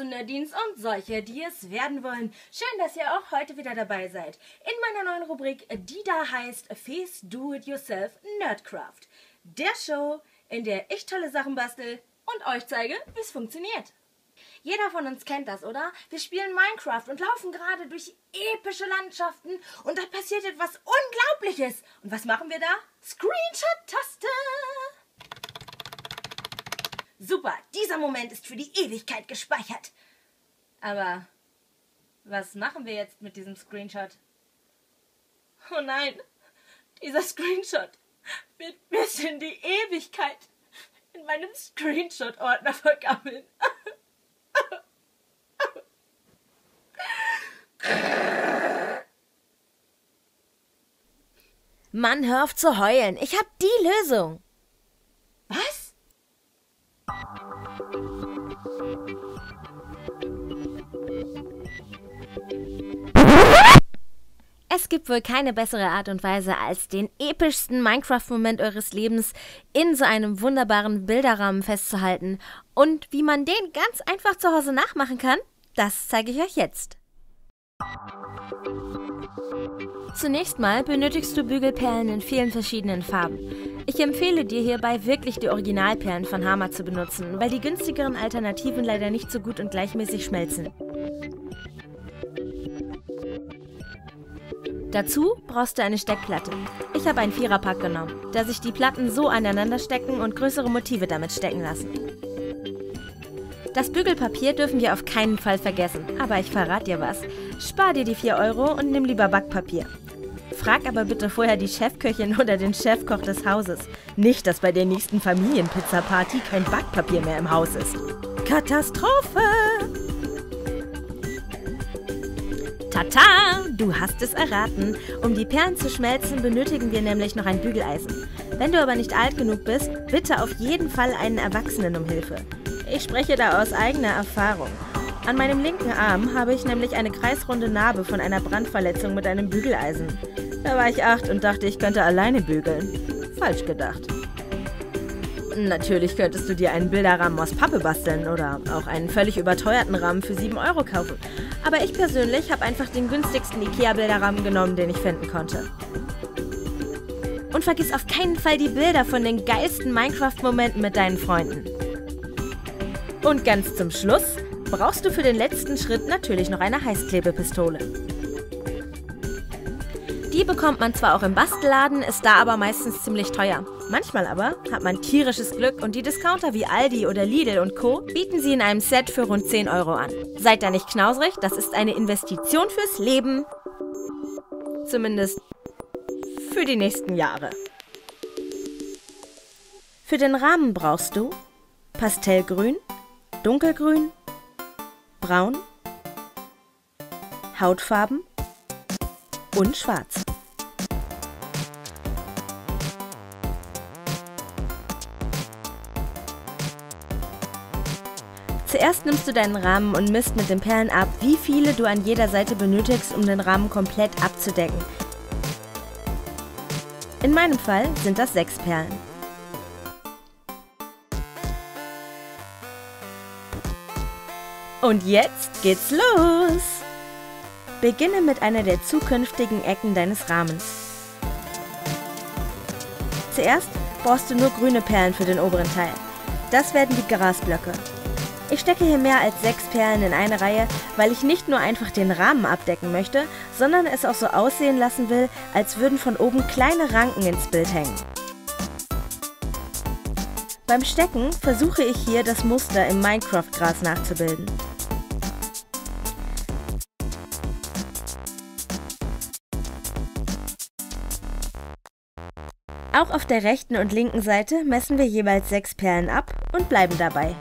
Und Nerdins und solche, die es werden wollen. Schön, dass ihr auch heute wieder dabei seid. In meiner neuen Rubrik, die da heißt Face Do It Yourself Nerdcraft. Der Show, in der ich tolle Sachen bastel und euch zeige, wie es funktioniert. Jeder von uns kennt das, oder? Wir spielen Minecraft und laufen gerade durch epische Landschaften und da passiert etwas Unglaubliches. Und was machen wir da? Screenshot-Taste! Super, dieser Moment ist für die Ewigkeit gespeichert. Aber was machen wir jetzt mit diesem Screenshot? Oh nein, dieser Screenshot wird bis in die Ewigkeit in meinem Screenshot-Ordner vergammeln. Mann, hör auf zu heulen. Ich hab die Lösung. Es gibt wohl keine bessere Art und Weise, als den epischsten Minecraft-Moment eures Lebens in so einem wunderbaren Bilderrahmen festzuhalten. Und wie man den ganz einfach zu Hause nachmachen kann, das zeige ich euch jetzt. Zunächst mal benötigst du Bügelperlen in vielen verschiedenen Farben. Ich empfehle dir hierbei wirklich die Originalperlen von Hama zu benutzen, weil die günstigeren Alternativen leider nicht so gut und gleichmäßig schmelzen. Dazu brauchst du eine Steckplatte. Ich habe einen Viererpack genommen, da sich die Platten so aneinander stecken und größere Motive damit stecken lassen. Das Bügelpapier dürfen wir auf keinen Fall vergessen, aber ich verrate dir was. Spar dir die 4 Euro und nimm lieber Backpapier. Frag aber bitte vorher die Chefköchin oder den Chefkoch des Hauses. Nicht, dass bei der nächsten Familienpizza-Party kein Backpapier mehr im Haus ist. Katastrophe! Tata! Du hast es erraten. Um die Perlen zu schmelzen, benötigen wir nämlich noch ein Bügeleisen. Wenn du aber nicht alt genug bist, bitte auf jeden Fall einen Erwachsenen um Hilfe. Ich spreche da aus eigener Erfahrung. An meinem linken Arm habe ich nämlich eine kreisrunde Narbe von einer Brandverletzung mit einem Bügeleisen. Da war ich acht und dachte, ich könnte alleine bügeln. Falsch gedacht. Natürlich könntest du dir einen Bilderrahmen aus Pappe basteln oder auch einen völlig überteuerten Rahmen für 7 Euro kaufen. Aber ich persönlich habe einfach den günstigsten IKEA-Bilderrahmen genommen, den ich finden konnte. Und vergiss auf keinen Fall die Bilder von den geilsten Minecraft-Momenten mit deinen Freunden. Und ganz zum Schluss brauchst du für den letzten Schritt natürlich noch eine Heißklebepistole. Die bekommt man zwar auch im Bastelladen, ist da aber meistens ziemlich teuer. Manchmal aber hat man tierisches Glück und die Discounter wie Aldi oder Lidl und Co. bieten sie in einem Set für rund 10 Euro an. Seid da nicht knausrig, das ist eine Investition fürs Leben. Zumindest für die nächsten Jahre. Für den Rahmen brauchst du Pastellgrün, Dunkelgrün, Braun, Hautfarben und Schwarz. Zuerst nimmst du deinen Rahmen und misst mit den Perlen ab, wie viele du an jeder Seite benötigst, um den Rahmen komplett abzudecken. In meinem Fall sind das sechs Perlen. Und jetzt geht's los! Beginne mit einer der zukünftigen Ecken deines Rahmens. Zuerst brauchst du nur grüne Perlen für den oberen Teil. Das werden die Grasblöcke. Ich stecke hier mehr als sechs Perlen in eine Reihe, weil ich nicht nur einfach den Rahmen abdecken möchte, sondern es auch so aussehen lassen will, als würden von oben kleine Ranken ins Bild hängen. Beim Stecken versuche ich hier das Muster im Minecraft-Gras nachzubilden. Auch auf der rechten und linken Seite messen wir jeweils sechs Perlen ab und bleiben dabei.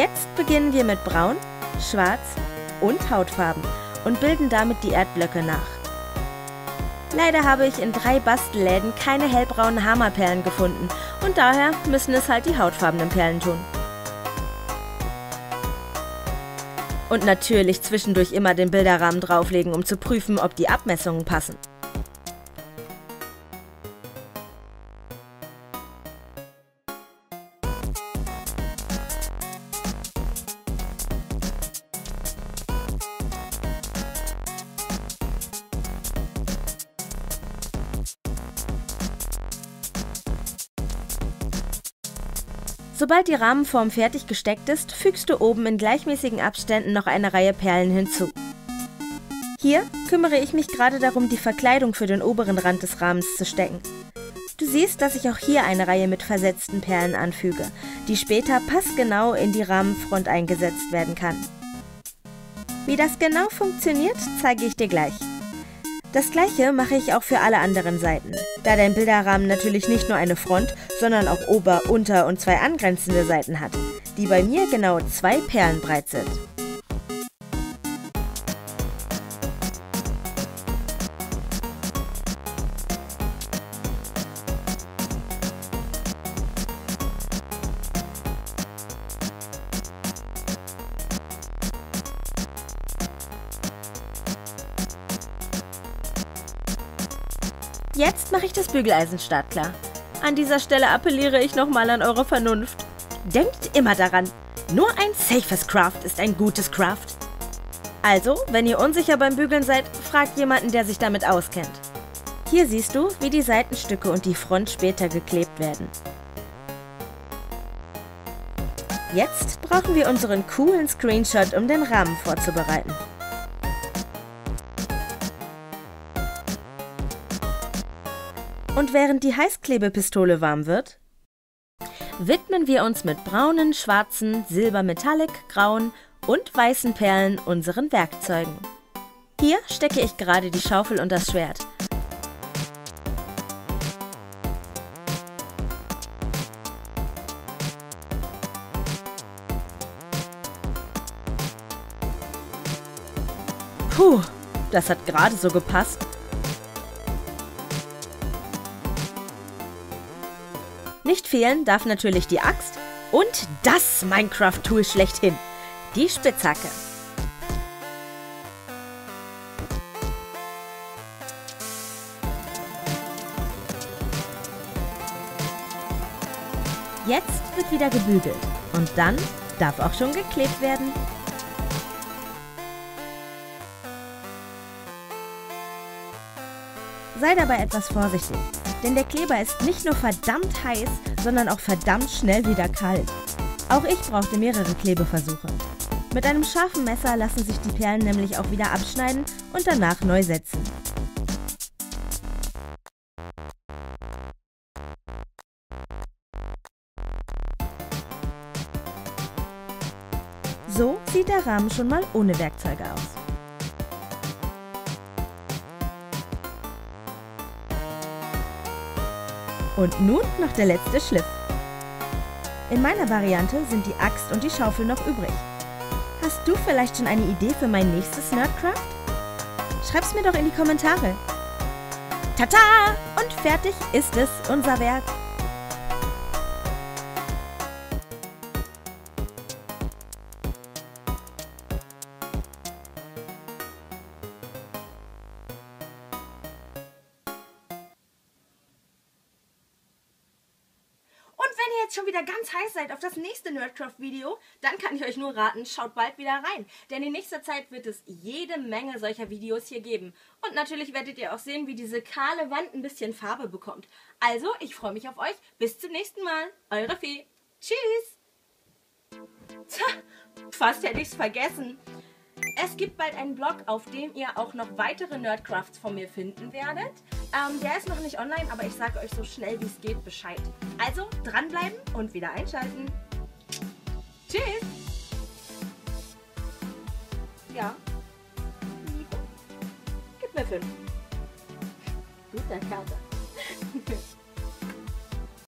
Jetzt beginnen wir mit Braun, Schwarz und Hautfarben und bilden damit die Erdblöcke nach. Leider habe ich in drei Bastelläden keine hellbraunen Hammerperlen gefunden und daher müssen es halt die hautfarbenen Perlen tun. Und natürlich zwischendurch immer den Bilderrahmen drauflegen, um zu prüfen, ob die Abmessungen passen. Sobald die Rahmenform fertig gesteckt ist, fügst du oben in gleichmäßigen Abständen noch eine Reihe Perlen hinzu. Hier kümmere ich mich gerade darum, die Verkleidung für den oberen Rand des Rahmens zu stecken. Du siehst, dass ich auch hier eine Reihe mit versetzten Perlen anfüge, die später passgenau in die Rahmenfront eingesetzt werden kann. Wie das genau funktioniert, zeige ich dir gleich. Das gleiche mache ich auch für alle anderen Seiten, da dein Bilderrahmen natürlich nicht nur eine Front, sondern auch Ober-, Unter- und zwei angrenzende Seiten hat, die bei mir genau zwei Perlen breit sind. Jetzt mache ich das Bügeleisen startklar. An dieser Stelle appelliere ich nochmal an eure Vernunft. Denkt immer daran, nur ein safes Craft ist ein gutes Craft. Also, wenn ihr unsicher beim Bügeln seid, fragt jemanden, der sich damit auskennt. Hier siehst du, wie die Seitenstücke und die Front später geklebt werden. Jetzt brauchen wir unseren coolen Screenshot, um den Rahmen vorzubereiten. Und während die Heißklebepistole warm wird, widmen wir uns mit braunen, schwarzen, silbermetallic, grauen und weißen Perlen unseren Werkzeugen. Hier stecke ich gerade die Schaufel und das Schwert. Puh, das hat gerade so gepasst. Nicht fehlen darf natürlich die Axt und das Minecraft-Tool schlechthin, die Spitzhacke. Jetzt wird wieder gebügelt und dann darf auch schon geklebt werden. Sei dabei etwas vorsichtig, denn der Kleber ist nicht nur verdammt heiß, sondern auch verdammt schnell wieder kalt. Auch ich brauchte mehrere Klebeversuche. Mit einem scharfen Messer lassen sich die Perlen nämlich auch wieder abschneiden und danach neu setzen. So sieht der Rahmen schon mal ohne Werkzeuge aus. Und nun noch der letzte Schliff. In meiner Variante sind die Axt und die Schaufel noch übrig. Hast du vielleicht schon eine Idee für mein nächstes Nerdcraft? Schreib's mir doch in die Kommentare. Tata! Und fertig ist es, unser Werk. Jetzt schon wieder ganz heiß seid auf das nächste Nerdcraft-Video, dann kann ich euch nur raten, schaut bald wieder rein. Denn in nächster Zeit wird es jede Menge solcher Videos hier geben. Und natürlich werdet ihr auch sehen, wie diese kahle Wand ein bisschen Farbe bekommt. Also, ich freue mich auf euch. Bis zum nächsten Mal. Eure Fee. Tschüss. Tja, fast hätte ich es vergessen. Es gibt bald einen Blog, auf dem ihr auch noch weitere Nerdcrafts von mir finden werdet. Ähm, der ist noch nicht online, aber ich sage euch so schnell wie es geht Bescheid. Also dranbleiben und wieder einschalten. Tschüss! Ja. Gib mir fünf. Guter Kater.